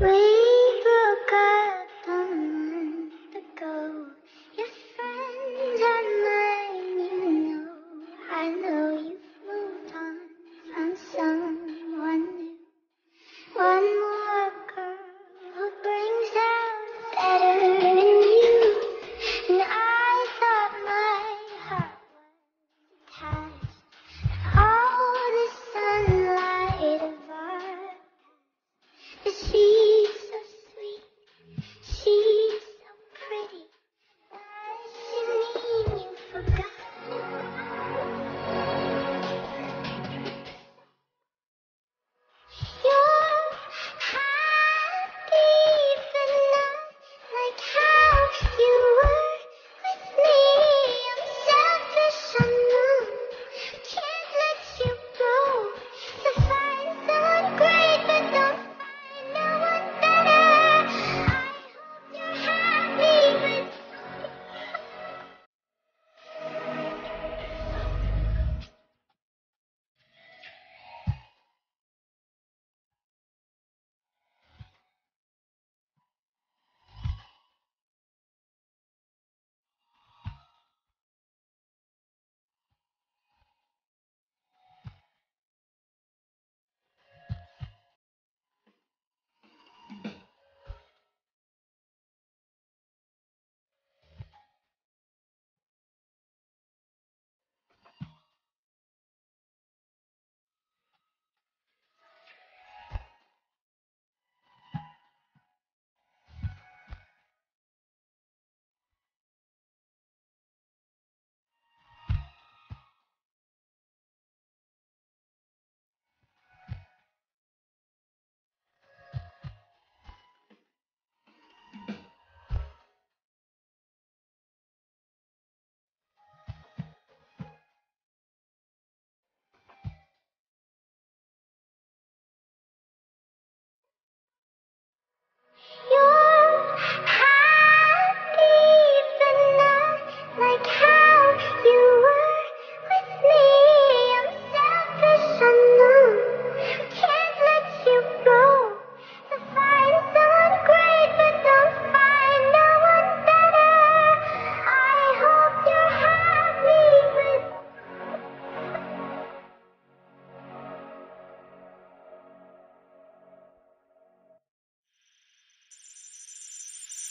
Wait.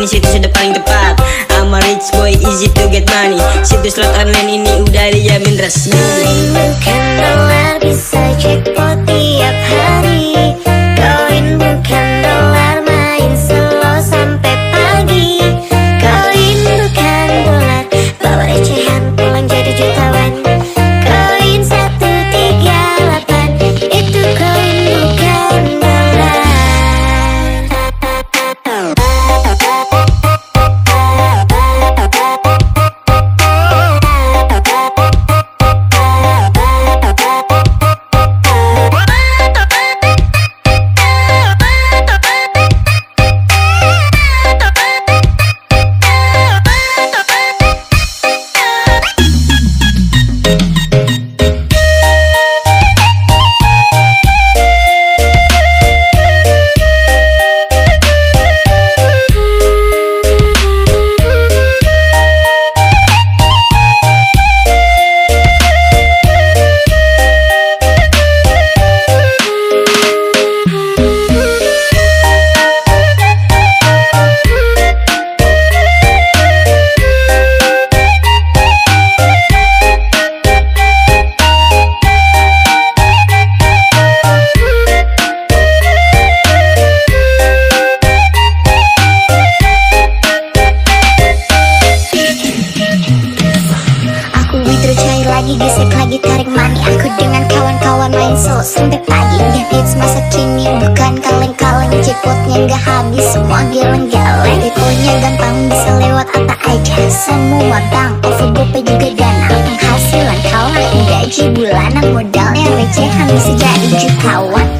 ini situs sudah paling tepat. I'm a rich boy easy to get money. Situs slot online ini udah dijamin resmi. gampang bisa lewat apa aja. Semua bank, OVGoPay juga dana Penghasilan. Kalah gaji bulanan Modalnya recehan bisa jadi jutawan.